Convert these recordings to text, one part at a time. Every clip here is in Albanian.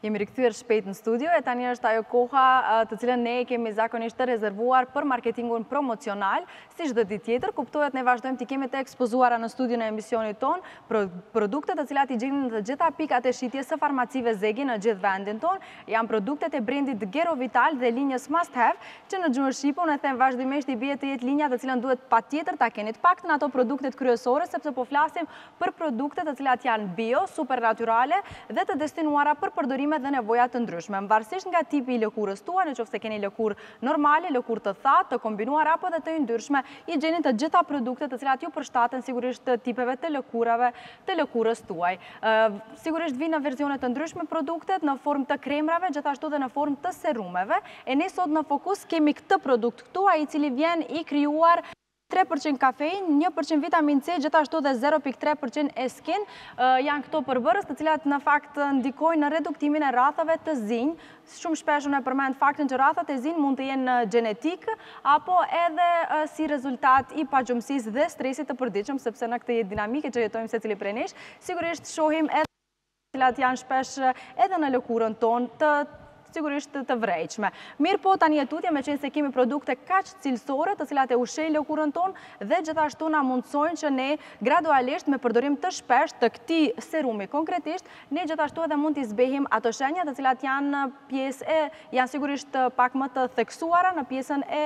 Jemi rikthyer shpejt në studio e tani është ajo koha të cilën ne e kemi zakonisht të rezervuar për marketingun promocional, si çdo ditë tjetër, kuptohet ne vazhdojmë t'i kemi të ekspozuara në studion e emisionit tonë, produktet të cilat i gjeni në të gjitha pikat e shitjes së farmacive Zegin në gjithë vendin tonë, janë produktet e brendit Gerovital dhe linjës Must Have, Që në gjuhën shqipe, unë e them vazhdimisht, i bie të jetë linja të cilën duhet patjetër ta keni, të paktën ato produktet kryesore, sepse po flasim për produkte të cilat janë bio, super natyrale dhe të destinuara për përdorime dhe nevoja të ndryshme, varësisht nga tipi i lëkurës tuaj, në qoftë se keni lëkurë normale, lëkurë të thatë, të kombinuar apo dhe të yndyrshme, i gjeni të gjitha produktet të cilat ju përshtaten sigurisht tipeve të lëkurave të lëkurës tuaj. Sigurisht vijnë në versione të ndryshme produktet, në formë të kremrave, gjithashtu dhe në formë të serumeve, E ne sot në fokus kemi këtë produkt këtu, i cili vjen i krijuar tre për qind kafeinë, një për qind vitaminë C, gjithashtu dhe zero pikë tre për qind eskin, janë këto përbërës të cilat në fakt ndikojnë në reduktimin e rrathave të zinj, shumë shpesh unë e përmend faktin që rrathat e zinj mund të jenë gjenetikë apo edhe si rezultat i pagjumësisë dhe stresit të përditshëm, sepse në këtë jetë dinamike që jetojmë secili prej nesh, sigurisht shohim edhe. cilat janë shpesh edhe në lëkurën tonë të sigurisht të vërejtshme. Mirëpo tani e tutje meqenëse kemi produkte kaq cilësore të cilat e ushqejnë lëkurën tonë dhe gjithashtu na mundësojnë që ne gradualisht me përdorim të shpeshtë të këtij serumi konkretisht, ne gjithashtu edhe mund t'i zbehim ato shenjat të cilat janë pjesë e janë sigurisht pak më të theksuara në pjesën e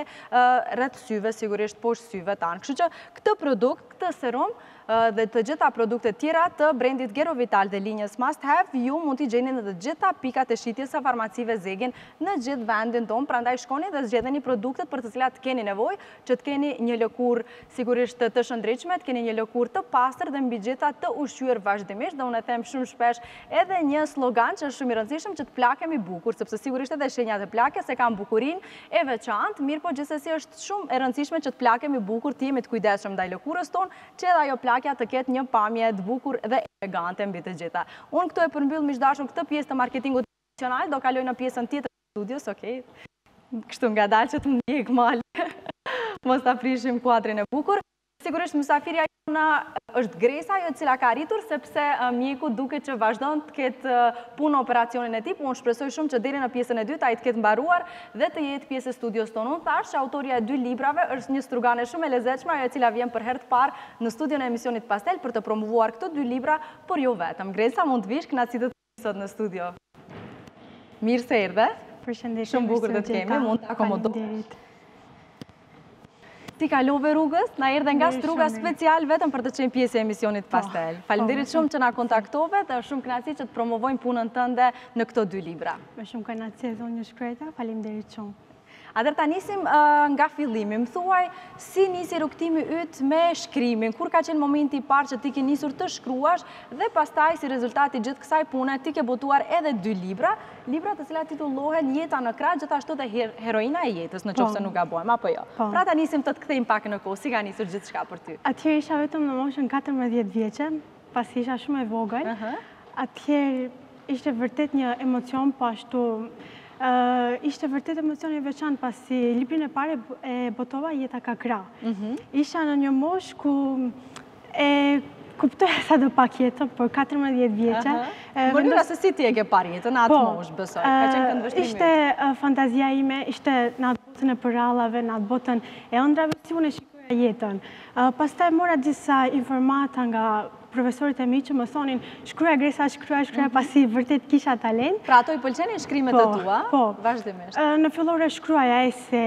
rreth syve sigurisht poshtë syve tanë. Kështu që këtë produkt, këtë serum, dhe të gjitha produktet tjera të brendit Gerovital dhe linjës Must Have, ju mund t'i gjeni në të gjitha pikat e shitjes së farmacive Zegin në gjithë vendin tonë, prandaj shkoni dhe zgjedheni produktet për të cilat keni nevojë, që të keni një lëkurë sigurisht të shëndritshme, të keni një lëkurë të pastër dhe mbi gjitha të ushqyer vazhdimisht dhe unë e them shumë shpesh edhe një slogan që është shumë i rëndësishëm që të plakemi bukur, sepse sigurisht edhe shenjat e plakjes e kanë bukurinë e veçantë, mirëpo gjithsesi është shumë e rëndësishme që të plakemi bukur, të jemi të kujdesshëm ndaj lëkurës tonë, që edhe ajo plakja të ketë një pamje të bukur dhe elegante mbi të gjitha. Unë këtu e përmbyll miq të dashur këtë pjesë të marketingut promocional, do kaloj në pjesën tjetër të studios, ok, kështu ngadalë që të më ndjekë Mali, mos ta prishim kuadrin e bukur. Sigurisht mysafirja jona është Gresa ajo e cila ka arritur sepse mjeku duket që vazhdon të ketë punë në operacionin e tij, po unë shpresoj shumë që deri në pjesën e dytë ai të ketë mbaruar dhe të jetë pjesë e studios tonë. Unë thashë që autorja e dy librave është një strugane shumë e lezetshme ajo e cila vjen për herë të parë në studion e emisionit Pastel për të promovuar këto dy libra, por jo vetëm. Gresa mund të vish, kënaqësi të të sot në studio. Mirë se erdhe. Përshëndetje. Shumë bukur të kemi, mund të akomodohesh. Si kalove rrugës, na erdhe nga Struga special vetëm për të qenë pjesë e emisionit po, Pastel. Po, Faleminderit shumë që na kontaktove dhe shumë kënaqësi që të promovojmë punën tënde në këto dy libra. Me shumë kënaqësi zonë një shkreta, faleminderit shumë. Atëherë ta nisim nga fillimi. Më thuaj si nisi rrugëtimi yt me shkrimin? Kur ka qenë momenti i parë që ti ke nisur të shkruash dhe pastaj si rezultat i gjithë kësaj pune ti ke botuar edhe dy libra, libra të cilat titullohen Jeta në krahë gjithashtu edhe Heroina e jetës, në qoftë se po. nuk gabojmë apo jo. Po. Pra ta nisim të të kthejmë pak në kohë, si ka nisur gjithçka për ty? Atëherë isha vetëm në moshën 14 vjeçe, Pasi isha shumë e vogël, atëherë ishte vërtet një emocion, po ashtu ishte vërtet emocion i veçantë, pasi librin e parë e botova Jeta ka krahë. Mhm. Isha në një moshë ku e kuptoja sadopak jetën, por 14 vjeçe. Mënyra se si ti e ke parë jetën, në atë po, moshë, besoj, ka qenë këndvështrimi. Ishte fantazia ime, ishte në atë botën e përrallave, në atë botën e ëndrrave, si unë e Shikoja jetën. Pastaj mora disa informata nga profesorët e mi që më thonin shkruaj Gresa, shkruaj, shkruaj, mhm. pasi vërtet kisha talent. Pra ato i pëlqenin shkrimet e po, tua, po. vazhdimisht. Në fillore shkruaja ese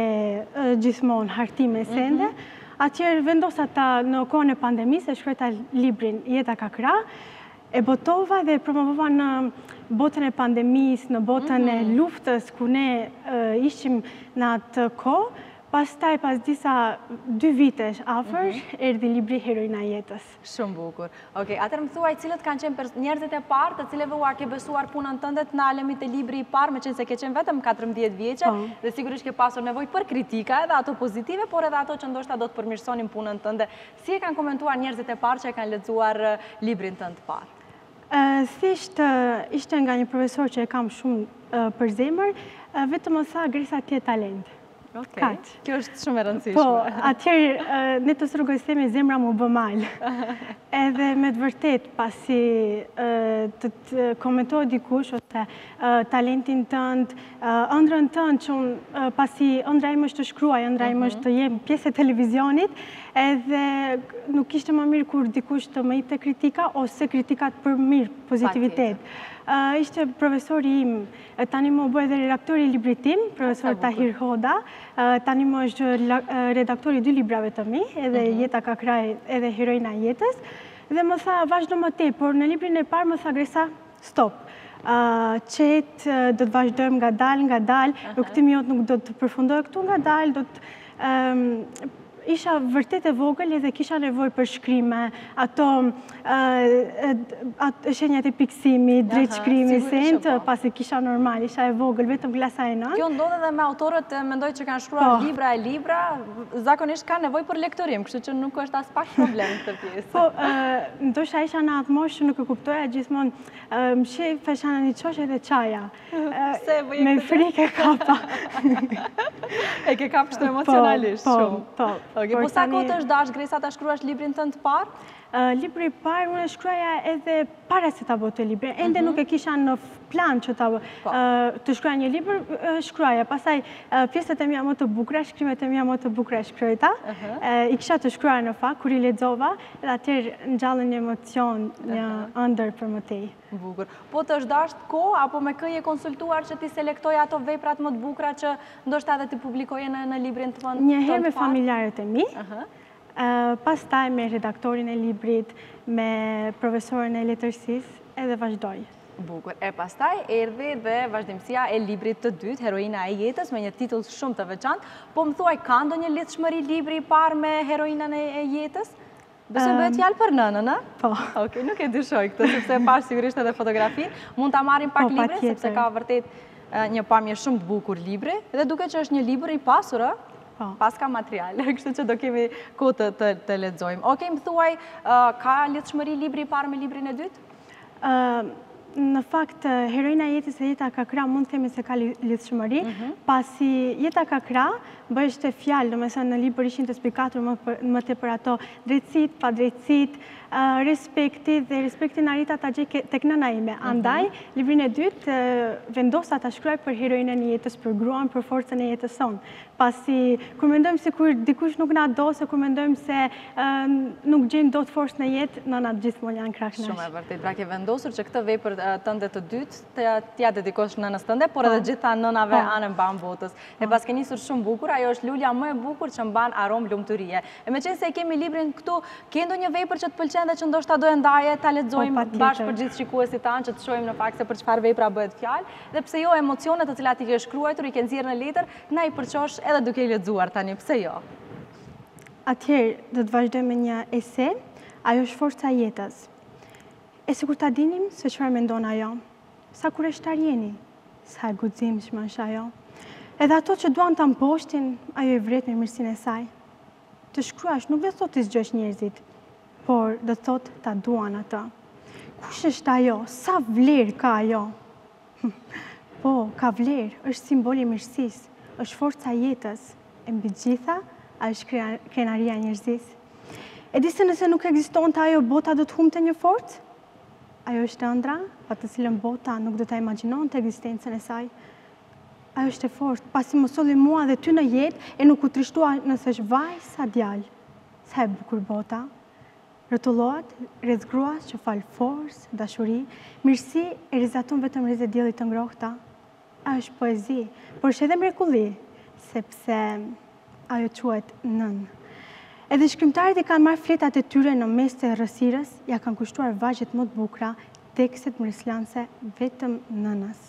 gjithmonë hartime e sende, mhm. atëherë vendosa ta në kohën e pandemisë, e shkruajta librin Jeta ka krahë, e botova dhe promovova në botën e pandemisë, në botën e mhm. luftës, ku ne ishim në atë kohë, Pastaj pas disa dy vitesh afër, mhm. erdhi libri Heroina e jetës. Shumë bukur. Okej, atëherë më thuaj cilët kanë qenë njerëzit e parë të cilëve ua ke besuar punën tënde, të ndalemi te libri i parë, meqenëse ke qenë vetëm 14 vjeçe, po. dhe sigurisht ke pasur nevojë për kritika edhe ato pozitive, por edhe ato që ndoshta do të përmirësonin punën tënde. Si e kanë komentuar njerëzit e parë që e kanë lexuar librin tënd të parë? Thjesht ishte nga një profesor që e kam shumë për zemër, vetëm më tha Gresa ti je talent. Kaq. Kjo është shumë e rëndësishme. Po, atëherë, ne te Struga themi zemra m'u bë mal. Edhe me të vërtetë, pasi të të komentojë dikush, ose talentin tënd, ëndrrën tënde, që unë pasi ëndrra ime është të shkruaj, ëndrra ime është të jem pjesë e televizionit, edhe nuk kishte më mirë kur dikush të më ipte kritika, ose kritikat për mirë, pozitivitet. Ishte profesori im, nështë, Tani më u bë edhe redaktor i librit tim, profesor Tahir Hoda. Tani më është redaktor i dy librave të mi, edhe mhm. Jeta ka krahë, edhe Heroina e jetës. Dhe më tha, vazhdo më tej, por në librin e parë më tha, Gresa, stop. Qetë, do të vazhdojmë ngadalë, ngadalë, rrugëtimi yt nuk do të përfundojë këtu ngadalë, do të isha vërtet e vogël edhe kisha nevojë për shkrime, ato shenjat e pikësimit, drejtshkrimi, se entë po. pasi kisha normal, isha e vogël, vetëm klasa e nëntë. Kjo ndodh dhe me autorët, mendoj që kanë shkruar po. libra e libra, zakonisht kanë nevojë për lektorim, kështu që nuk është aspak problem te pjesa. Po, ndoshta isha në atë moshë që nuk e kuptoja gjithmonë, mshifesha në një qoshe dhe qaja. Pse e bëj këtë? Me frikë e kapa. E ke kapë kështu po, emocionalisht po, shumë. Po, po. Po sa kohë të është dashtë Gresa ta shkruash librin tënd të parë? Libri i parë unë e shkruaja edhe para se ta botoj librin. Ende mhm. nuk e kisha në plan që po. të shkruaja një libër, shkruaja. Pastaj pjesët e mia më të bukura, shkrimet e mia më të bukura shkruajta. Mhm. I kisha të shkruar në fakt kur i lexova, dhe atëherë ngjallën një emocion, një ëndërr për më tej. Bukur. Po të është dashtë kohë apo me kë je konsultuar që t'i selektoje ato veprat më të bukura që ndoshta edhe t'i publikoje në në librin tënd të parë? Njëherë me familjarët e mi, pastaj me redaktorin e librit, me profesorin e letërsisë edhe vazhdoi. Bukur. E pastaj erdhi dhe vazhdimësia e librit të dytë, Heroina e jetës, me një titull shumë të veçantë. Po më thuaj, ka ndonjë lidhshmëri libri i parë me heroinën e jetës? Besoj bëhet fjalë për nënën, a? Po. Ok, nuk e dyshoj këtë, sepse e pashë sigurisht edhe fotografinë. Mund ta marrim pak po, librin, sepse ka vërtet një pamje shumë të bukur libri, dhe duket që është një libre i pasur, a? Po. Paska material, kështu që do kemi kohë të lexojmë. Ok, më thuaj, ka lidhshmëri libri i parë me librin e dytë? Në fakt, heroina e jetës dhe jeta ka krahë mund të themi se ka lidhshmëri, mhm. pasi jeta ka krahë, bëhej fjalë, domethënë në libër ishin të spikatura më tepër ato drejtësitë, padrejtësitë, respekti dhe respektin arrita ta gjej tek nëna ime. Mhm. Andaj, librin e dytë, vendosa ta shkruaj për heroinën e jetës, për gruan, për forcën e jetës sonë. pasi kur mendojmë se kur dikush nuk na do, se kur mendojmë se nuk gjejmë dot forcë në jetë, nënat gjithmonë janë krah nesh. Shumë e vërtetë, pra ke vendosur që këtë vepër tënde të dytë, t'ia dedikosh nënës tënde, por edhe po. gjitha nënave po. anembanë botës. E po. paske nisur shumë bukur, ajo është lulja më e bukur që mban aromë lumëturie. E meqenëse e kemi librin këtu, ke ndonjë vepër që të pëlqen dhe që ndoshta do e ndaje, ta lexojmë bashkë për gjithë shikuesit tanë, që të shohim në fakt se për çfarë vepra bëhet fjalë, dhe pse jo emocionet të cilat i ke shkruajtur, i ke nxjerrë në letër, Na i përçosh edhe duke i lexuar tani, pse jo? Atëherë do të vazhdojmë me një ese, ajo është forca e jetës. E sikur ta dinim se çfarë mendon ajo. Sa kureshtarë jeni? Sa e guximshme është ajo. Edhe ato që duan ta mposhtin, ajo i vret me mirësinë e saj. Të shkruash nuk do të thotë t'i zgjosh njerëzit, por do të thotë ta duan atë. Kush është ajo? Sa vlerë ka ajo? Po, ka vlerë, është simboli i mirësisë, është forca e jetës, e mbi të gjitha, a është krenaria e njerëzisë. E di se nëse nuk ekzistonte ajo bota do të humbte një forcë? Ajo është ëndrra, pa të cilën bota nuk do ta imagjinonte ekzistencën e saj. Ajo është e fortë, pasi më solli mua dhe ty në jetë e nuk u trishtua nëse është vajzë a djalë. Sa e bukur bota. Rrotullohet rreth gruas që fal forcë, dashuri, mirësi e rrezaton vetëm rreze dielli të ngrohta. Ajo është poezi, por është edhe mrekulli, sepse ajo quhet nënë. Edhe shkrimtarët i kanë marrë fletat e tyre në mes të errësirës, ia kanë kushtuar vargjet më të bukura, tekstet mbresëlënëse vetëm nënës.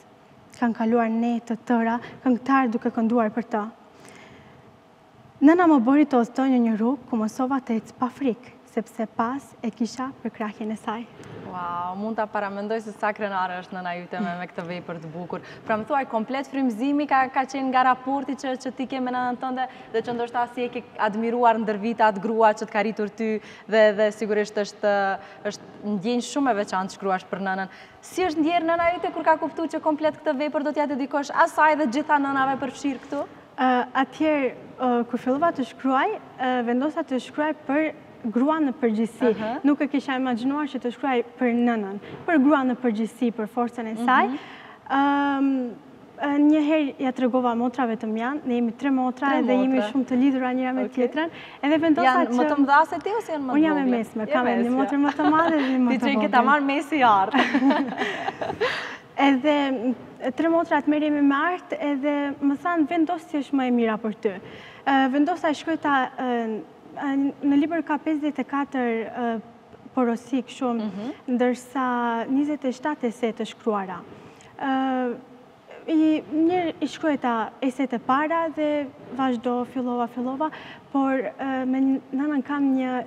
Kanë kaluar net të tëra, këngëtarë duke kënduar për të. Nëna më bëri të udhëtoj në një rrugë ku mësova të ec pa frikë, sepse pas e kisha përkrahjen e saj. Wow, mund ta paramendoj se sa krenare është nëna jote me me këtë vepër të bukur. Pra më thuaj komplet frymëzimi ka ka qenë nga raporti që që ti ke me nënën tënde dhe që ndoshta si e ke admiruar ndër vite atë grua që të ka rritur ty dhe dhe sigurisht është është ndjenjë shumë e veçantë shkruash për nënën. Si është ndjerë nëna jote kur ka kuptu që komplet këtë vepër do t'ia dedikosh asaj dhe gjitha nënave përfshirë këtu? Atëherë, kur fillova të shkruaj, vendosa të shkruaj për gruan në përgjithësi. Nuk e kisha imagjinuar që të shkruaj për nënën, për gruan në përgjithësi, për forcën e saj. Mhm. Njëherë ia tregova motrave të mia, ne jemi tre motra edhe jemi shumë të lidhura njëra me tjetrën, edhe vendosa që... Janë më të mëdha se ti ose janë më të mdha? Unë jam e mesmja, kam edhe një motër më të madhe dhe një më të vogël. Si që i thonë mesi i artë. Edhe tre motrat merremi me art edhe më thanë vendos si është më e mira për ty. Vendosa i shkrojta, në libër ka 54 porosik shumë, mhm. ndërsa 27 ese të shkruara. Njëherë i shkrojta esetë e para dhe vazhdo, fillova, fillova, por me nënën kam një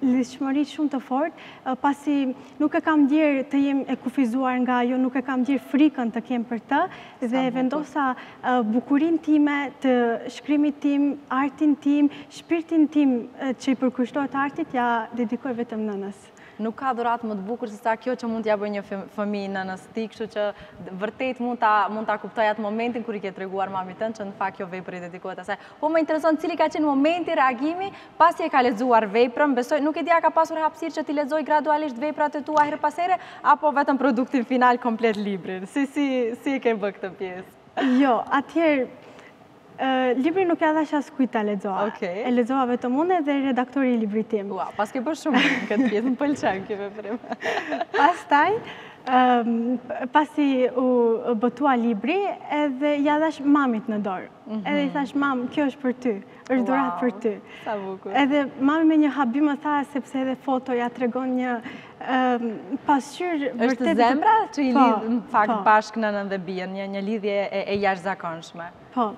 lidhshmëri shumë të fortë, pasi nuk e kam ndjerë të jem e kufizuar nga ajo, nuk e kam ndjerë frikën të kem për të, dhe vendosa bukurinë time të shkrimit tim, artin tim, shpirtin tim që i përkushtohet artit, t'ia dedikoj vetëm nënës. Nuk ka dhuratë më të bukur sesa kjo që mund t'ia bëjë një fëmijë nënës së tij, kështu që vërtet mund ta mund ta kuptoj atë momentin kur i ke treguar mamit tënd që në fakt kjo vepër i dedikohet asaj. Po më intereson cili ka qenë momenti, reagimi Pasi e ka lexuar veprën, besoj, nuk e di a ka pasur hapësirë që t'i lexojë gradualisht veprat e tua herë pas here, apo vetëm produktin final komplet librin? Si, si, si e ke bë këtë pjesë? Jo, atëherë, librin nuk ia dhashë askujt ta lexojë. Okay. E lexova vetëm unë dhe redaktori i librit tim. Ua, paske bërë shumë në këtë pjesë, më pëlqen kjo veprim. Pastaj, pasi u botua libri, edhe ia dhashë mamit në dorë. Mhm. Edhe i thashë mam, kjo është për ty. është dhuratë për ty. Sa bukur. Edhe mami me një habi më tha, sepse edhe fotoja tregon një pasqyrë vërtet... është zemra që i po, lidh në fakt po. bashkë nënën dhe bijën, një, një lidhje e, e jashtëzakonshme. Po.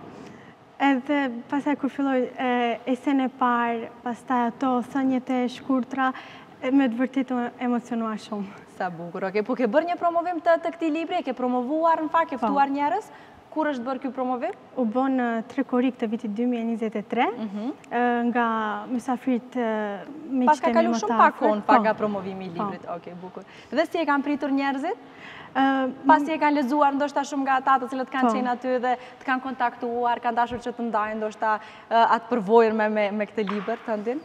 Edhe pastaj kur filloi e, esenë e parë, pastaj ato thëniet e shkurtra, me të vërtetë u emocionua shumë. Sa bukur, oke, po ke bërë një promovim të, të këtij libri, e ke promovuar në fakt, ke po. ftuar njerëz, Kur është bërë ky promovim? U bë në tre korrik të vitit 2023, mhm. nga mysafirët me që themi më të afërt. Paska kalu shumë pak kohë, pak po. nga promovimi i po. librit. Oke, bukur. Dhe si e kanë pritur njerëzit? Pasi e kanë lexuar, ndoshta shumë nga ata të cilët kanë po. qenë aty dhe të kanë kontaktuar, kanë dashur që të ndajnë, ndoshta atë përvojë me këtë libër, tëndin?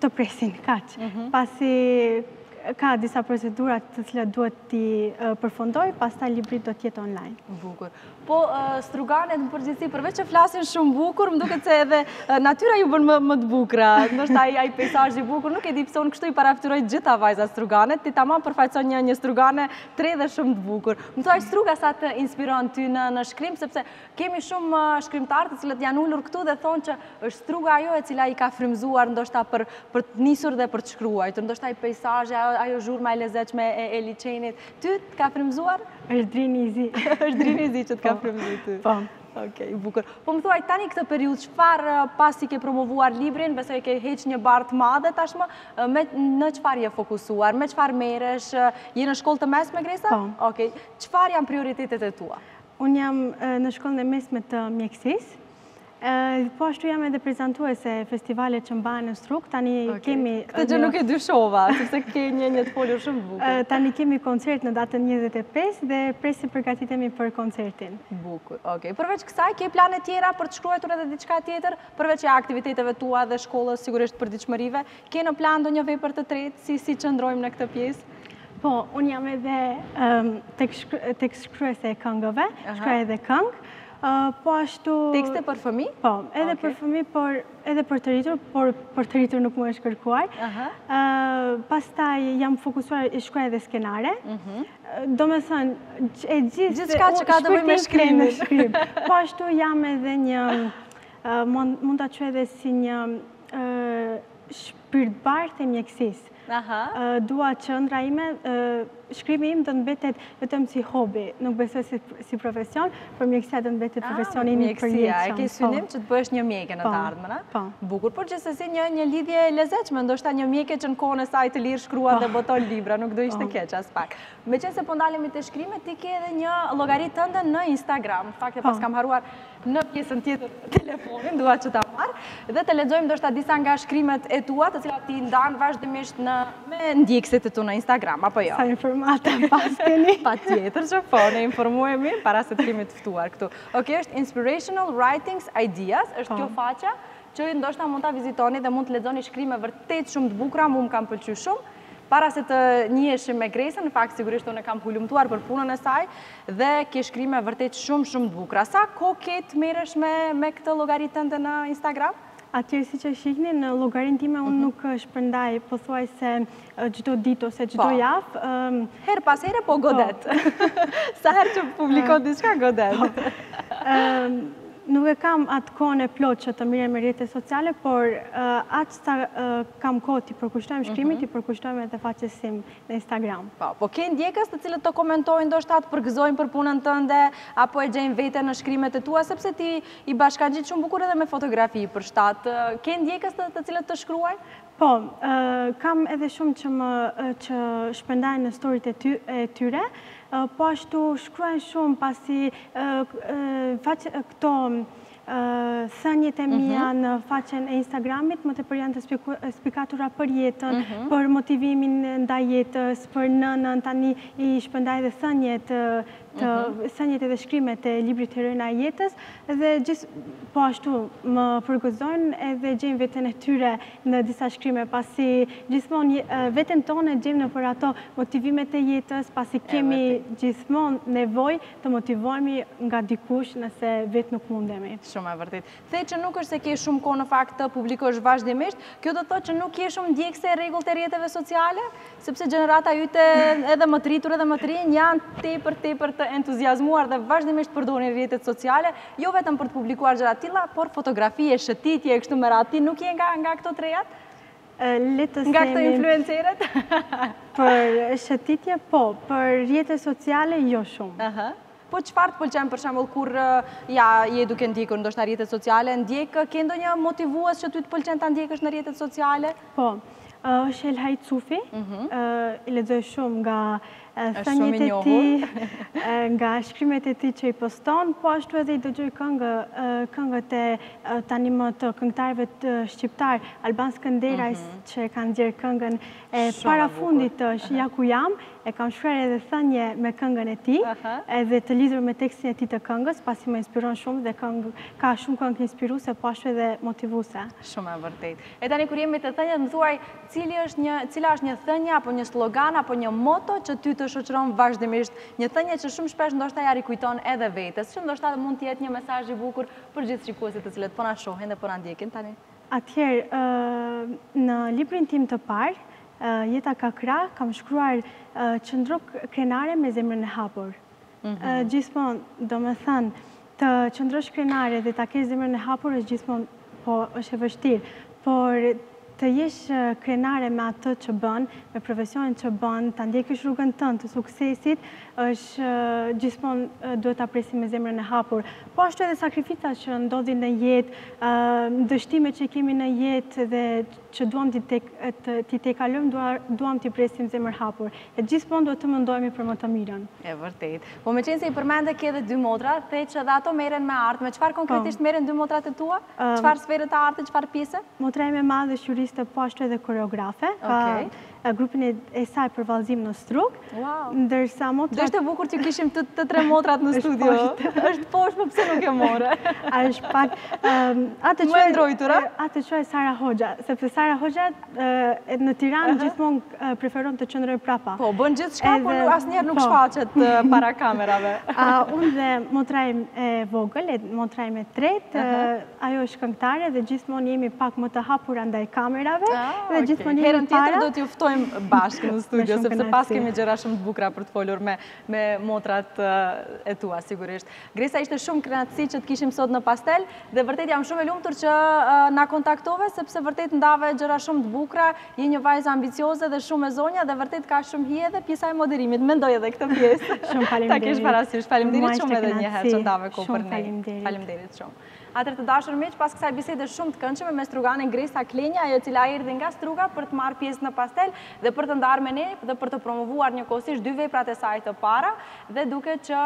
të presin, kaq. Mhm. Pasi ka disa procedura të cilat duhet t'i përfundoj, pastaj libri do t'jetë online. Bukur. Po, struganet në përgjithësi, përveç që flasin shumë bukur, më duket se edhe natyra ju bën më të bukra, ndoshta ai peizazhi i bukur, nuk e di pse unë kështu i parafytyroj gjitha vajzat strugane, ti tamam përfaqëson një një strugane tre dhe shumë të bukur. Më thuaj Struga sa të inspiron ty në shkrim, sepse Kemi shumë shkrimtarë të cilët janë ulur këtu dhe thonë që është Struga ajo e cila i ka frymëzuar ndoshta për për të nisur dhe për të shkruajtur, ndoshta ai peizazhi, ajo zhurma e lezetshme e e liqenit, ty të ka frymëzuar? Është Drini i Zi. Është Drini i Zi që të ka po. frymëzuar ty. Po. Okej, bukur. Po më thuaj tani këtë periudhë çfarë pasi ke promovuar librin, besoj ke heq një barrë të madhe tashmë, me në çfarë je fokusuar, me çfarë merresh, je në shkollë të mesme Gresa? Po. Okej. Çfarë janë prioritetet e tua? Unë jam në shkollën e mesme të mjekësisë. Po ashtu jam edhe prezantuese në festivalet që mbahen në Strugë. Tani kemi... Këtë gjë nuk e dyshova, sepse ke një një të folur shumë të bukur. Tani kemi koncert në datën 25 dhe pres të përgatitemi për koncertin. Bukur, okej. Përveç kësaj, ke plane tjera për të shkruajtur edhe diçka tjetër? Përveç e aktiviteteve të tua dhe shkollës, sigurisht përditshmërive, ke në plan ndonjë vepër të tretë, si si qëndrojmë në këtë pjesë? Po, unë jam edhe tekstshkruese e këngëve, shkruaj edhe këngë. Po ashtu... Tekste për fëmijë? Po, edhe për fëmijë, por edhe për të rritur, por për të rritur nuk më është kërkuar. Pastaj jam fokusuar i shkruaj edhe skenare. Mhm. Domethënë, e gjithë... Gjithçka që ka të bëjë me shkrim. Shkrim. Po ashtu jam edhe një... Mund ta quaj edhe si një shpirtbardhë e mjekësisë. Dua që ëndrra ime, shkrimi im do të mbetet vetëm si hobi, nuk besoj si profesion, por mjekësia do të mbetet ah, profesion imi i përjetshëm. Mjekësia, e ke po. synim që të bëhesh një mjeke në të po, ardhmen? Po. Bukur, por gjithsesi një, një lidhje e lezetshme, ndoshta një mjeke që në kohën e saj të lirë shkruan dhe boton libra, nuk do ishte keq aspak. Meqenëse po ndalemi te shkrimi, ti ke edhe një llogari tënden në Instagram, fakt e paskam harruar, në pjesën tjetër telefonin, dua që ta marr dhe të lexojmë ndoshta disa nga shkrimet e tua, të cilat ti i ndan vazhdimisht në me ndjekësit e tu në Instagram apo jo. Sa informata paskeni? Patjetër që po, ne informohemi para se të kemi të ftuar këtu. Ok, është Inspirational Writings Ideas, është po. kjo faqja që ndoshta mund ta vizitoni dhe mund të lexoni shkrime vërtet shumë të bukura, mua më kanë pëlqyer shumë. Para se të njiheshim me Gresën, në fakt sigurisht unë e kam hulumtuar për punën e saj dhe ke shkrime vërtet shumë shumë të bukura. Sa kohë ke që merresh me me këtë llogari tënden në Instagram? Atje siç e shihni në llogarinë time unë mhm. nuk shpërndaj pothuajse çdo ditë ose çdo po. javë. Herë pas here po, po. godet. Sa herë që publikon ah. diçka godet. Po. Nuk e kam atë kohën e plotë që të merrem me rrjete sociale, por atë Sa kam kohë t'i përkushtohem shkrimit, t'i përkushtohem edhe faqes sime në Instagram. Po, po ke ndjekës të cilët të komentojnë, ndoshta të përgëzojnë për punën tënde, apo e gjejnë veten në shkrimet e tua, sepse ti i bashkëngjit shumë bukur edhe me fotografi përshtat, ke ndjekës të cilët të shkruajnë? Po, kam edhe shumë që më që shpërndajnë në storit e tyre, po ashtu shkruajnë shumë pasi që këto Thëniet e mia në faqen e Instagramit më tepër janë të spikatura për jetën, për motivimin ndaj jetës, për nënën, tani i shpërndaj edhe thëniet, thëniet edhe shkrimet e librit Heroina e jetës dhe po ashtu më përgëzojnë edhe gjejnë veten e tyre në disa shkrime, pasi gjithmonë veten tonë e gjejmë nëpër ato motivimet e jetës, pasi kemi gjithmonë nevojë Të motivohemi nga dikush nëse vetë nuk mundemi. Shumë e vërtetë. The që nuk është se ke shumë kohë në fakt të publikosh vazhdimisht, kjo do të thotë që nuk je shumë ndjekëse e rregullt e rrjeteve sociale, sepse gjenerata yte edhe më të rritur edhe më të rinj janë tepër tepër të entuziazmuar dhe vazhdimisht përdorin rrjetet sociale, jo vetëm për të publikuar gjëra të tilla, por fotografi e shëtitje e kështu me radhë. Ti nuk je nga nga këto të rejat? Nga këto influencerët? Për shëtitje, po. Për rrjete sociale, jo shumë. Po çfarë të pëlqen për shembull kur je duke ndjekur ndoshta rrjetet sociale, ndjek, ke ndonjë motivues që ty të pëlqen ta ndjekësh në rrjetet sociale? Po, është Elhaid Cufi, mhm. i lexoj shumë nga Është shumë i njohur. Nga shkrimet e tij që i poston, po ashtu edhe i dëgjoj këngë, këngët e tanimë të këngëtarëve shqiptarë, Alban Skënderaj mhm. që e ka nxjerr këngën e parafundit është Ja ku jam, e kam shkruar edhe thënie me këngën e tij, edhe të lidhur me tekstin e tij të këngës, pasi më inspiron shumë dhe këngë ka shumë këngë inspiruese, po ashtu edhe motivuese. Shumë e vërtetë. E tani kur jemi te thëniet, më thuaj Cili është një, cila është një thënie apo një slogan apo një moto që ty të shoqëron vazhdimisht, një thënie që shumë shpesh ndoshta ia rikujton edhe vetes, që ndoshta dhe mund të jetë një mesazh i bukur për gjithë shikuesit të cilët po na shohin dhe po na ndjekin tani? Atëherë, ë në librin tim të parë, Jeta ka krahë, kam shkruar Qëndro krenare me zemrën e hapur. Gjithmonë, domethënë, të qëndrosh krenare dhe ta kesh zemrën e hapur është gjithmonë, po është e vështirë, por të jesh krenare me atë që bën, me profesionin që bën, ta ndjekësh rrugën tënde të suksesit, është gjithmonë duhet ta presim me zemrën e hapur. Po ashtu edhe sakrificat që ndodhin në jetë, dështimet që kemi në jetë dhe që duam t'i tejkalojmë, duam t'i presim zemërhapur, e gjithmonë duhet të mendojmë për më të mirën. E vërtetë. Po meqenëse i përmende ke edhe dy motra, the që dhe ato merren me art, me çfarë po. konkretisht merren dy motrat e tua? Çfarë sfere të artit, çfarë pjese? Motra ime e madhe është juriste, po ashtu edhe koreografe, ka grupin e saj për vallëzim në Strugë, ndërsa motrat... Do ishte bukur të kishim të tre motrat në studio. është poshtë, po përse nuk e more. A është pak... Më e ndrojtura? A ta quaj Sara Hoxha, sepse Sara Hoxha në Tiranë gjithmonë preferon të qëndrojë prapa. Po, bën gjithçka, po nuk asnjëherë nuk po. shfaqet para kamerave. Unë dhe motra ime e vogël, motra ime e tretë, Ajo është këngëtare dhe gjithmonë jemi pak më të hapura ndaj kamerave dhe gjithmonë jemi para. Herën tjetër do t'ju ftojmë bashkë në studio, sepse paskemi gjëra shumë të bukura për të folur me motrat e tua, sigurisht. Gresa, ishte shumë kënaqësi që të kishim sot në Pastel dhe vërtet jam shumë e lumtur që na kontaktove, sepse vërtet ndave gjëra shumë të bukura, je një vajzë ambicioze dhe shumë e zonja dhe vërtet të ka shumë hije dhe pjesa e moderimit, mendoj edhe këtë pjesë. Shumë faleminderit. Ta kesh parasysh, faleminderit shumë edhe një herë që ndave kohë për ne. Shumë faleminderit. Faleminderit shumë. Atëherë të dashur miq, pas kësaj bisede shumë të këndshme me struganen Gresa Klenja, ajo e cila erdhi nga Struga për të marrë pjesë në Pastel dhe për të ndarë me ne dhe për të promovuar njëkohësisht dy veprat e saj të para dhe duket që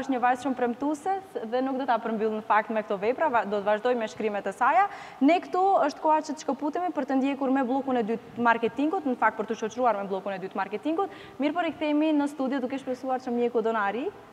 është një vajzë shumë premtuese dhe nuk do ta përmbyll në fakt me këto vepra, do të vazhdojë me shkrimet e saja. Ne këtu është koha që të shkëputemi për të ndjekur me bllokun e dytë të marketingut, në fakt për t'u shoqëruar me bllokun e dytë të marketingut, mirëpo rikthehemi në studio duke shpresuar që mjeku do na arrijë.